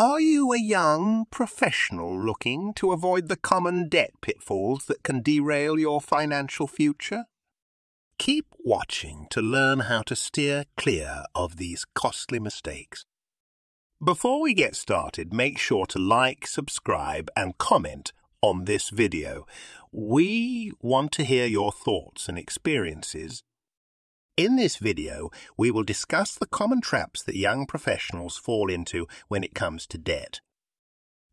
Are you a young professional looking to avoid the common debt pitfalls that can derail your financial future? Keep watching to learn how to steer clear of these costly mistakes. Before we get started, make sure to like, subscribe, and comment on this video. We want to hear your thoughts and experiences. In this video, we will discuss the common traps that young professionals fall into when it comes to debt.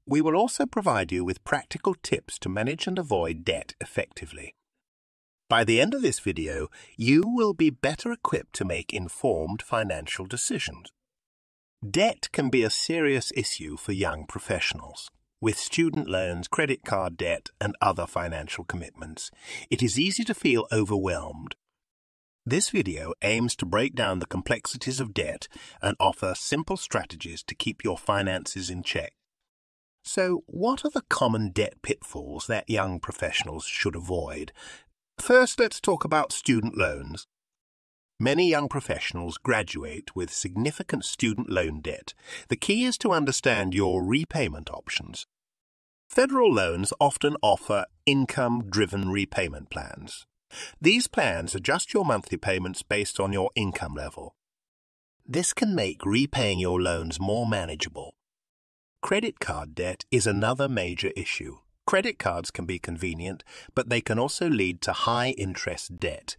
We will also provide you with practical tips to manage and avoid debt effectively. By the end of this video, you will be better equipped to make informed financial decisions. Debt can be a serious issue for young professionals. With student loans, credit card debt, and other financial commitments, it is easy to feel overwhelmed. This video aims to break down the complexities of debt and offer simple strategies to keep your finances in check. So, what are the common debt pitfalls that young professionals should avoid? First, let's talk about student loans. Many young professionals graduate with significant student loan debt. The key is to understand your repayment options. Federal loans often offer income driven repayment plans. These plans adjust your monthly payments based on your income level. This can make repaying your loans more manageable. Credit card debt is another major issue. Credit cards can be convenient, but they can also lead to high interest debt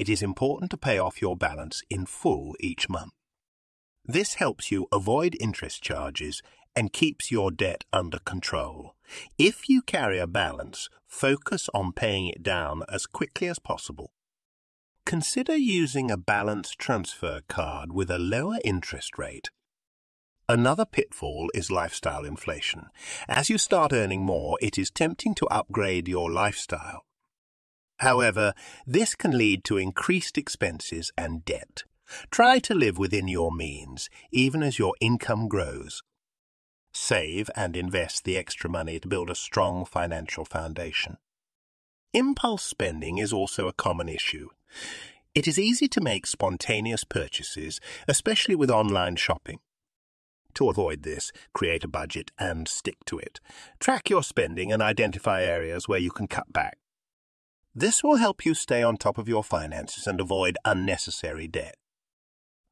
it is important to pay off your balance in full each month. This helps you avoid interest charges and keeps your debt under control. If you carry a balance, focus on paying it down as quickly as possible. Consider using a balance transfer card with a lower interest rate. Another pitfall is lifestyle inflation. As you start earning more, it is tempting to upgrade your lifestyle. However, this can lead to increased expenses and debt. Try to live within your means, even as your income grows. Save and invest the extra money to build a strong financial foundation. Impulse spending is also a common issue. It is easy to make spontaneous purchases, especially with online shopping. To avoid this, create a budget and stick to it. Track your spending and identify areas where you can cut back. This will help you stay on top of your finances and avoid unnecessary debt.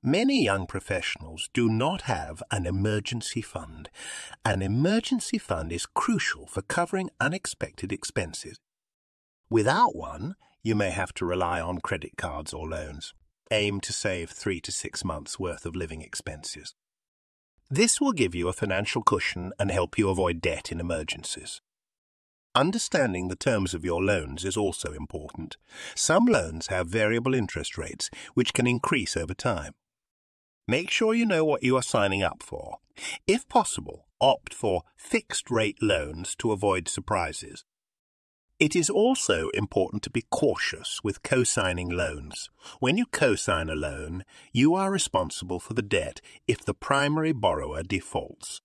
Many young professionals do not have an emergency fund. An emergency fund is crucial for covering unexpected expenses. Without one, you may have to rely on credit cards or loans. Aim to save three to six months' worth of living expenses. This will give you a financial cushion and help you avoid debt in emergencies. Understanding the terms of your loans is also important. Some loans have variable interest rates, which can increase over time. Make sure you know what you are signing up for. If possible, opt for fixed rate loans to avoid surprises. It is also important to be cautious with co-signing loans. When you co-sign a loan, you are responsible for the debt if the primary borrower defaults.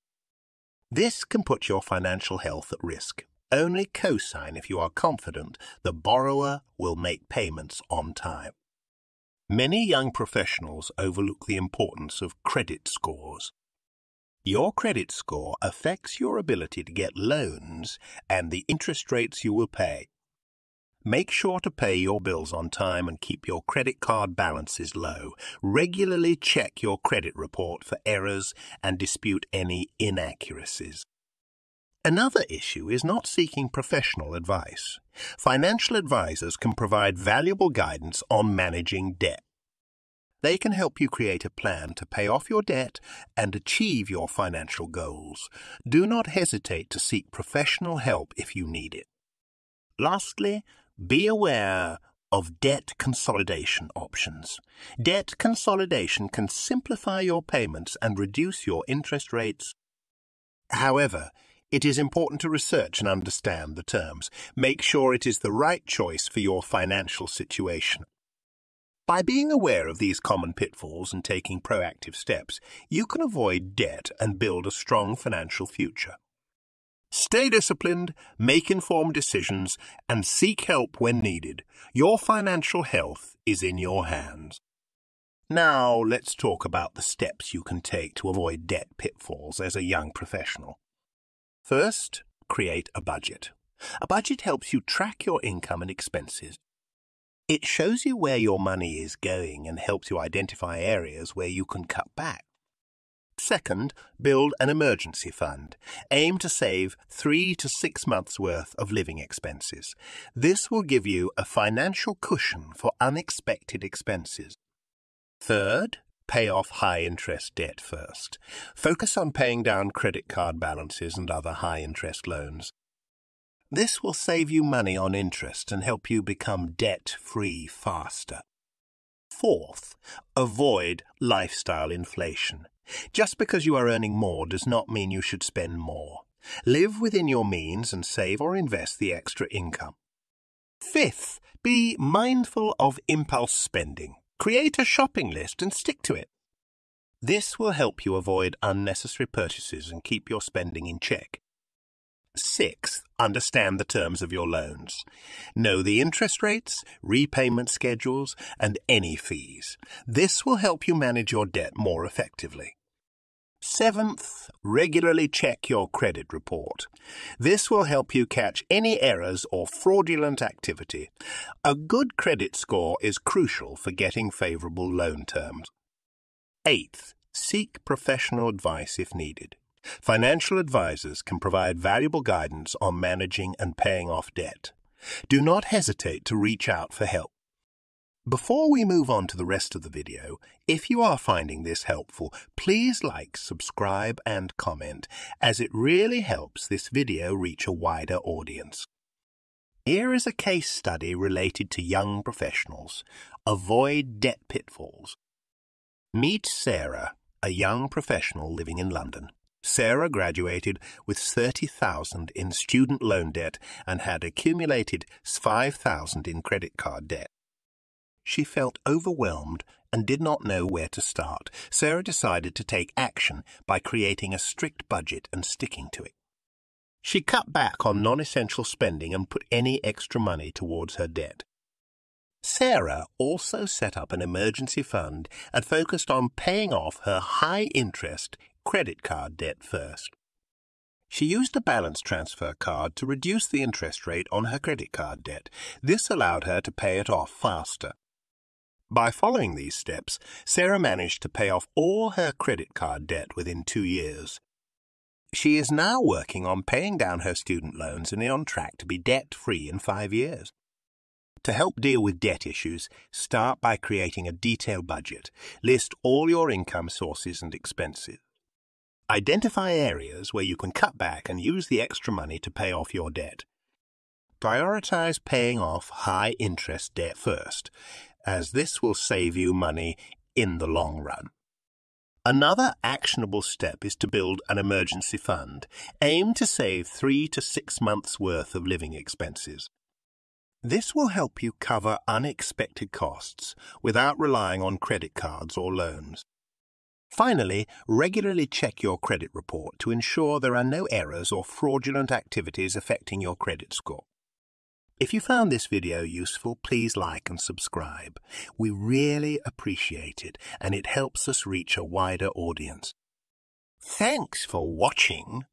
This can put your financial health at risk. Only co-sign if you are confident the borrower will make payments on time. Many young professionals overlook the importance of credit scores. Your credit score affects your ability to get loans and the interest rates you will pay. Make sure to pay your bills on time and keep your credit card balances low. Regularly check your credit report for errors and dispute any inaccuracies. Another issue is not seeking professional advice. Financial advisors can provide valuable guidance on managing debt. They can help you create a plan to pay off your debt and achieve your financial goals. Do not hesitate to seek professional help if you need it. Lastly, be aware of debt consolidation options. Debt consolidation can simplify your payments and reduce your interest rates. However, it is important to research and understand the terms. Make sure it is the right choice for your financial situation. By being aware of these common pitfalls and taking proactive steps, you can avoid debt and build a strong financial future. Stay disciplined, make informed decisions, and seek help when needed. Your financial health is in your hands. Now let's talk about the steps you can take to avoid debt pitfalls as a young professional. First, create a budget. A budget helps you track your income and expenses. It shows you where your money is going and helps you identify areas where you can cut back. Second, build an emergency fund. Aim to save three to six months' worth of living expenses. This will give you a financial cushion for unexpected expenses. Third, pay off high interest debt first. Focus on paying down credit card balances and other high interest loans. This will save you money on interest and help you become debt free faster. Fourth, avoid lifestyle inflation. Just because you are earning more does not mean you should spend more. Live within your means and save or invest the extra income. Fifth, be mindful of impulse spending. Create a shopping list and stick to it. This will help you avoid unnecessary purchases and keep your spending in check. Sixth, understand the terms of your loans. Know the interest rates, repayment schedules, and any fees. This will help you manage your debt more effectively. Seventh, regularly check your credit report. This will help you catch any errors or fraudulent activity. A good credit score is crucial for getting favorable loan terms. Eighth, seek professional advice if needed. Financial advisors can provide valuable guidance on managing and paying off debt. Do not hesitate to reach out for help. Before we move on to the rest of the video, if you are finding this helpful, please like, subscribe and comment, as it really helps this video reach a wider audience. Here is a case study related to young professionals. Avoid debt pitfalls. Meet Sarah, a young professional living in London. Sarah graduated with 30,000 in student loan debt and had accumulated 5,000 in credit card debt. She felt overwhelmed and did not know where to start. Sarah decided to take action by creating a strict budget and sticking to it. She cut back on non-essential spending and put any extra money towards her debt. Sarah also set up an emergency fund and focused on paying off her high interest credit card debt first. She used a balance transfer card to reduce the interest rate on her credit card debt. This allowed her to pay it off faster. By following these steps, Sarah managed to pay off all her credit card debt within two years. She is now working on paying down her student loans and is on track to be debt free in five years. To help deal with debt issues, start by creating a detailed budget. List all your income sources and expenses. Identify areas where you can cut back and use the extra money to pay off your debt. Prioritize paying off high interest debt first, as this will save you money in the long run. Another actionable step is to build an emergency fund. Aim to save three to six months' worth of living expenses. This will help you cover unexpected costs without relying on credit cards or loans. Finally, regularly check your credit report to ensure there are no errors or fraudulent activities affecting your credit score. If you found this video useful, please like and subscribe. We really appreciate it and it helps us reach a wider audience. Thanks for watching.